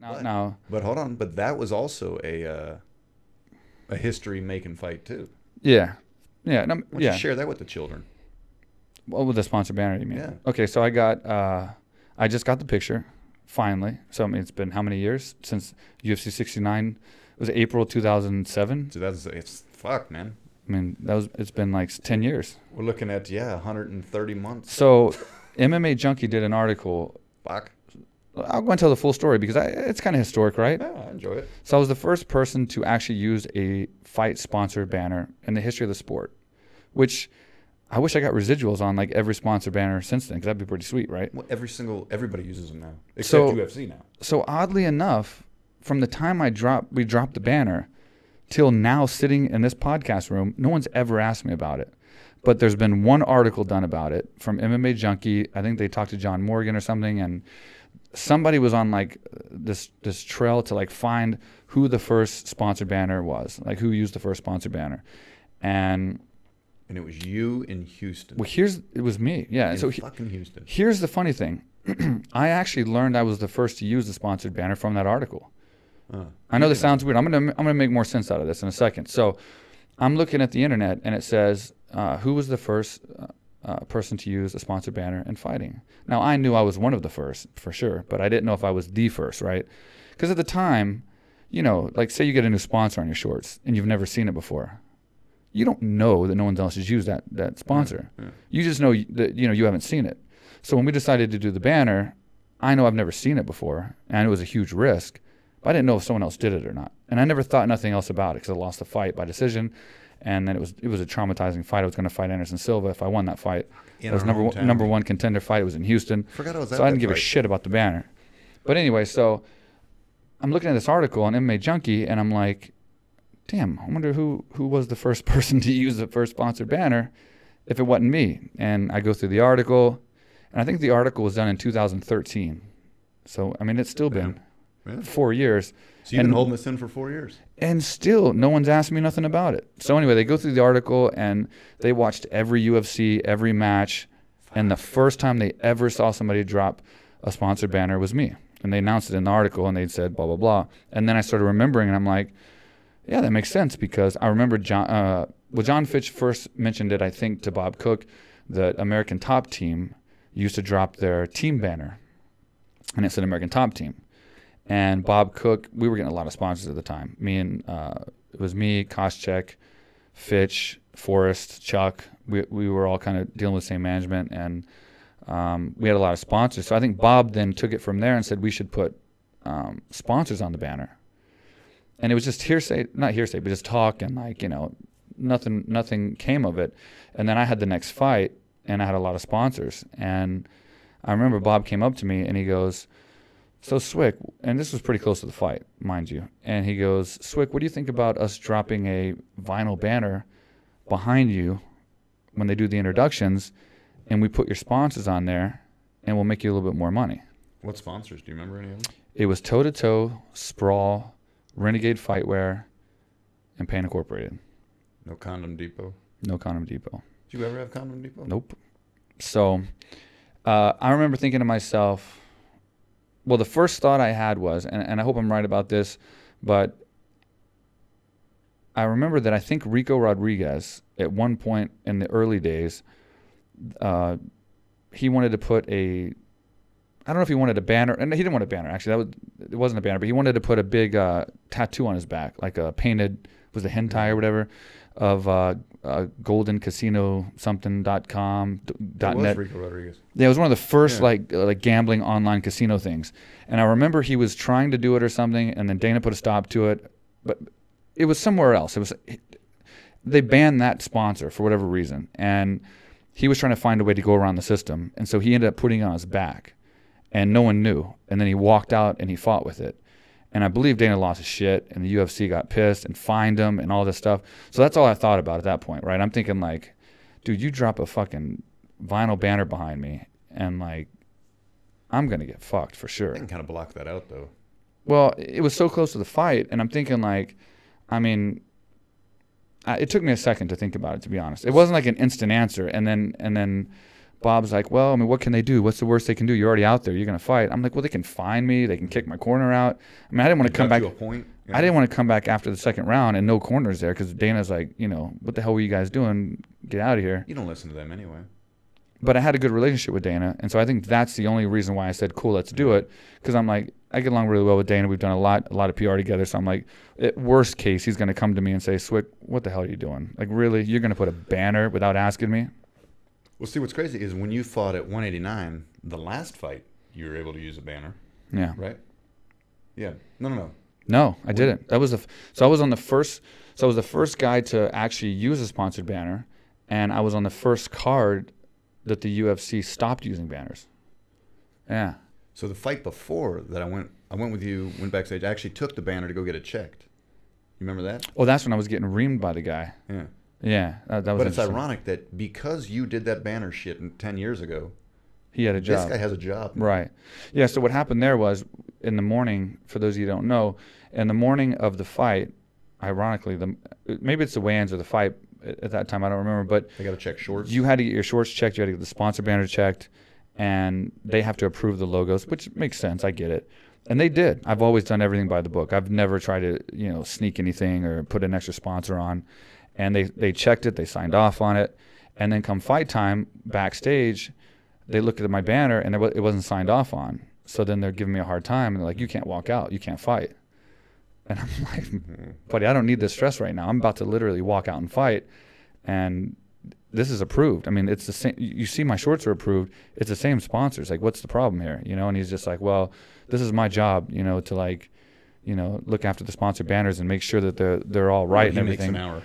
Now, But- now, But hold on, but that was also a uh, a history making fight too. yeah, yeah, no, Why don't yeah. you share that with the children? What with the sponsor banner? You mean? Yeah. Okay, so I got, uh, I just got the picture, finally. So I mean, it's been how many years since UFC 69? It was April 2007. So that's it's fuck, man. I mean, that was it's been like 10 years. We're looking at yeah, 130 months. So, MMA Junkie did an article. Fuck. I'll go and tell the full story because I, it's kind of historic, right? Yeah, I enjoy it. So I was the first person to actually use a fight sponsored banner in the history of the sport, which I wish I got residuals on like every sponsor banner since then because that'd be pretty sweet, right? Well, every single everybody uses them now, except So- UFC now. So oddly enough, from the time I dropped we dropped the banner till now sitting in this podcast room, no one's ever asked me about it. But there's been one article done about it from MMA Junkie. I think they talked to John Morgan or something and somebody was on like this this trail to like find who the first sponsor banner was, like who used the first sponsor banner. And And it was you in Houston. well here's it was me. Yeah. in so he- fucking Houston. Here's the funny thing. I actually learned I was the first to use the sponsored banner from that article. Uh, I know this sounds weird. I'm gonna I'm gonna make more sense out of this in a second. So, I'm looking at the internet and it says uh, who was the first uh, uh, person to use a sponsored banner in fighting. Now I knew I was one of the first for sure, but I didn't know if I was the first, right? Because at the time, you know, like say you get a new sponsor on your shorts and you've never seen it before, you don't know that no one else has used that that sponsor. yeah. You just know that you know you haven't seen it. So when we decided to do the banner, I know I've never seen it before, and it was a huge risk. But I didn't know if someone else did it or not, and I never thought nothing else about it because I lost the fight by decision, and then it was it was a traumatizing fight. I was going to fight Anderson Silva if I won that fight. In it was number one, number one contender fight. It was in Houston, Forgot I was so I didn't give a shit about the banner. But anyway, so I'm looking at this article on MMA Junkie, and I'm like, damn, I wonder who who was the first person to use the first sponsored banner, if it wasn't me. And I go through the article, and I think the article was done in 2013. So I mean, it's still been Yeah. four years, So you've been holding this in for four years. and still no one's asked me nothing about it. So anyway, they go through the article and they watched every UFC, every match, and the first time they ever saw somebody drop a sponsored banner was me. And they announced it in the article and they said blah blah blah. And then I started remembering and I'm like, yeah, that makes sense because I remember Jon. Uh, well, Jon Fitch first mentioned it, I think, to Bob Cook, that American Top Team used to drop their team banner, and it said American Top Team. And Bob Cook, we were getting a lot of sponsors at the time. Me and uh, it was me, Koscheck, Fitch, Forrest, Chuck. We we were all kind of dealing with the same management, and um, we had a lot of sponsors. So I think Bob then took it from there and said we should put um, sponsors on the banner. And it was just hearsay, not hearsay, but just talk and like you know, nothing nothing came of it. And then I had the next fight, and I had a lot of sponsors. And I remember Bob came up to me and he goes, "So Swick," and this was pretty close to the fight, mind you. And he goes, "Swick, what do you think about us dropping a vinyl banner behind you when they do the introductions, and we put your sponsors on there, and we'll make you a little bit more money?" What sponsors? Do you remember any of them? It was toe to toe, Sprawl, Renegade Fightwear, and Pain Incorporated. No Condom Depot. No Condom Depot. Did you ever have Condom Depot? Nope. So uh, I remember thinking to myself, well, the first thought I had was, and, and I hope I'm right about this, but I remember that I think Ricco Rodriguez, at one point in the early days, uh, he wanted to put a I don't know if he wanted a banner, and he didn't want a banner. Actually, that was it wasn't a banner, but he wanted to put a big uh, tattoo on his back, like a painted was the hentai or whatever, of uh, uh, Golden Casino something dot com dot was net. Ricco Rodriguez. Yeah, it was one of the first Yeah. like uh, like gambling online casino things, and I remember he was trying to do it or something, and then Dana put a stop to it, but it was somewhere else. It was they banned that sponsor for whatever reason, and he was trying to find a way to go around the system, and so he ended up putting it on his back, and no one knew, and then he walked out and he fought with it. And I believe Dana lost his shit, and the UFC got pissed and fined him and all this stuff. So that's all I thought about at that point, right? I'm thinking like, dude, you drop a fucking vinyl banner behind me, and like, I'm gonna get fucked for sure. I can kind of block that out though. Well, it was so close to the fight, and I'm thinking like, I mean, I, it took me a second to think about it. To be honest, it wasn't like an instant answer, and then and then Bob's like, well, I mean, what can they do? What's the worst they can do? You're already out there. You're gonna fight. I'm like, well, they can find me. They can kick my corner out. I mean, I didn't want to come back. to a point. you I didn't want to come back after the second round and no corners there because Dana's like, you know, what the hell were you guys doing? Get out of here. You don't listen to them anyway. But I had a good relationship with Dana, and so I think that's the only reason why I said, "Cool, let's do it." Because I'm like, I get along really well with Dana. We've done a lot, a lot of PR together. So I'm like, at worst case, he's going to come to me and say, "Swick, what the hell are you doing? Like, really, you're going to put a banner without asking me?" Well, see, what's crazy is when you fought at 189, the last fight, you were able to use a banner, Yeah. right? Yeah. No, no, no. No, I didn't. That was the f- so I was on the first. So I was the first guy to actually use a sponsored banner, and I was on the first card that the UFC stopped using banners. Yeah. So the fight before that, I went, I went with you, went backstage. I actually took the banner to go get it checked. You remember that? Oh, that's when I was getting reamed by the guy. Yeah. Yeah, that, that was. But it's ironic that because you did that banner shit 10 years ago, He had a job. this guy has a job. Right. Yeah. So what happened there was in the morning. For those of you who don't know, in the morning of the fight, ironically, the maybe it's the weigh-ins or the fight at at that time. I don't remember, but They got to check shorts. you had to get your shorts checked. You had to get the sponsor banner checked, and they have to approve the logos, which makes sense. I get it. And they did. I've always done everything by the book. I've never tried to, you know, sneak anything or put an extra sponsor on. And they they checked it. They signed off on it. And then come fight time backstage, they looked at my banner and it wasn't signed off on. So then they're giving me a hard time and they're like, "You can't walk out. You can't fight." And I'm like, "Buddy, I don't need this stress right now. I'm about to literally walk out and fight." And this is approved. I mean, it's the same. You see, my shorts are approved. It's the same sponsors. Like, what's the problem here? You know? And he's just like, well, this is my job. You know, to like, you know, look after the sponsor banners and make sure that they're they're all right and makes everything. an hour.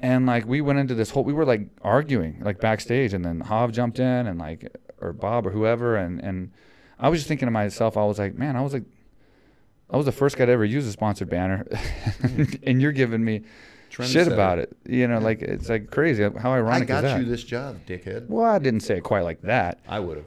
And like, we went into this whole. We were like arguing, like backstage, and then Hav jumped in, and like, or Bob or whoever, and and I was just thinking to myself, I was like, man, I was like. I was the first guy to ever use a sponsored banner, and you're giving me shit Trendsetter. about it. You know, like it's like crazy. How ironic I ironic got is that? you this job, dickhead. Well, I didn't say it quite like that, I would have.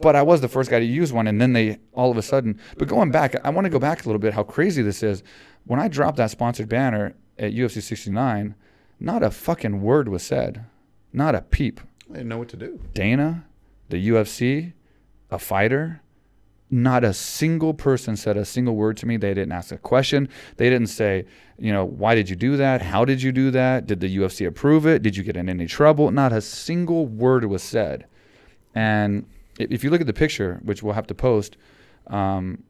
but I was the first guy to use one, and then they all of a sudden. But going back, I want to go back a little bit. How crazy this is! When I dropped that sponsored banner at UFC 69, not a fucking word was said, not a peep. I didn't know what to do. Dana, the UFC, a fighter. Not a single person said a single word to me. They didn't ask a question. They didn't say, you know, why did you do that? How did you do that? Did the UFC approve it? Did you get in any trouble? Not a single word was said. And if you look at the picture, which we'll have to post, um,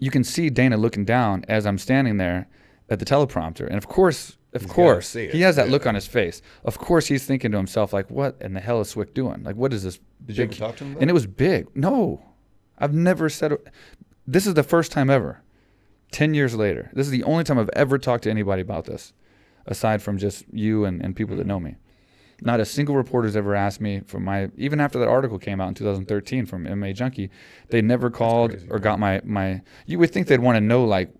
you can see Dana looking down as I'm standing there at the teleprompter. And of course, of He's course, he has that yeah. look on his face. Of course, he's thinking to himself, like, what in the hell is Swick doing? Like, what is this? Did you talk to him about and it? was big. No, I've never said. This is the first time ever. Ten years later, this is the only time I've ever talked to anybody about this, aside from just you and, and people that mm-hmm. know me. Not a single reporter's ever asked me for my. Even after that article came out in 2013 from MMA Junkie, they never called crazy. or got my my. You would think they'd want to know like,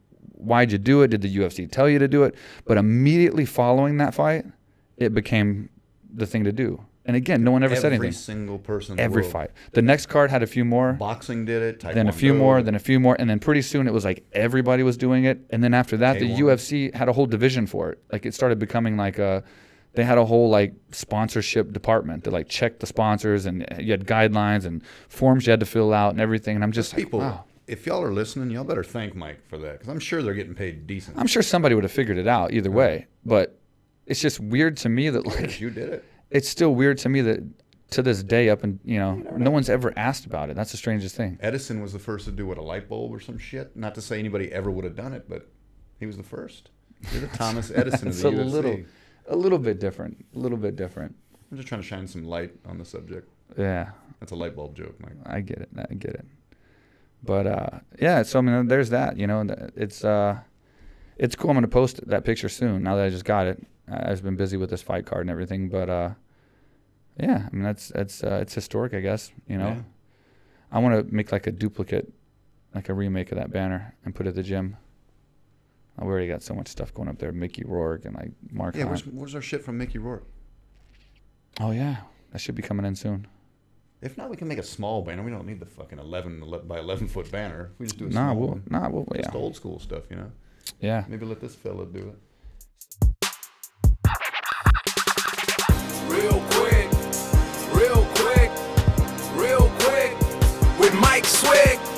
why'd you do it? Did the UFC tell you to do it? But immediately following that fight, it became the thing to do. And again, no one ever Every said anything. Every single person. Every world. fight. The next card had a few more Boxing did it. then a few more, then a few more, and then pretty soon it was like everybody was doing it. And then after that, the K1. UFC had a whole division for it. Like it started becoming like a, they had a whole like sponsorship department that like checked the sponsors and uh, you had guidelines and forms you had to fill out and everything. And I'm just like, people. wow. If y'all are listening, y'all better thank Mike for that because I'm sure they're getting paid decent. I'm sure somebody would have figured it out either way, but it's just weird to me that like you did it. it's still weird to me that to this day up and you know no one's ever asked about it. That's the strangest thing. Edison was the first to do what a light bulb or some shit. Not to say anybody ever would have done it, but he was the first. You're the Thomas Edison of It's the a UFC. little, a little bit different. A little bit different. I'm just trying to shine some light on the subject. Yeah, That's a light bulb joke, Mike. I get it. I get it. But uh, yeah, so I mean, there's that. You know, it's uh, it's cool. I'm gonna post that picture soon. Now that I just got it, I've been busy with this fight card and everything. But uh, yeah, I mean, that's that's uh, it's historic, I guess. You know, Yeah. I want to make like a duplicate, like a remake of that banner and put it at the gym. We already got so much stuff going up there. Mickey Rourke and like Mark. Yeah, where's, where's our shit from Mickey Rourke? oh yeah, that should be coming in soon. If not, we can make a small banner. We don't need the fucking 11 by 11 foot banner. We just do a nah, small we'll, one. Nah, we'll, yeah. Just old school stuff, you know? Yeah. Maybe let this fella do it. Real quick, real quick, real quick with Mike Swick.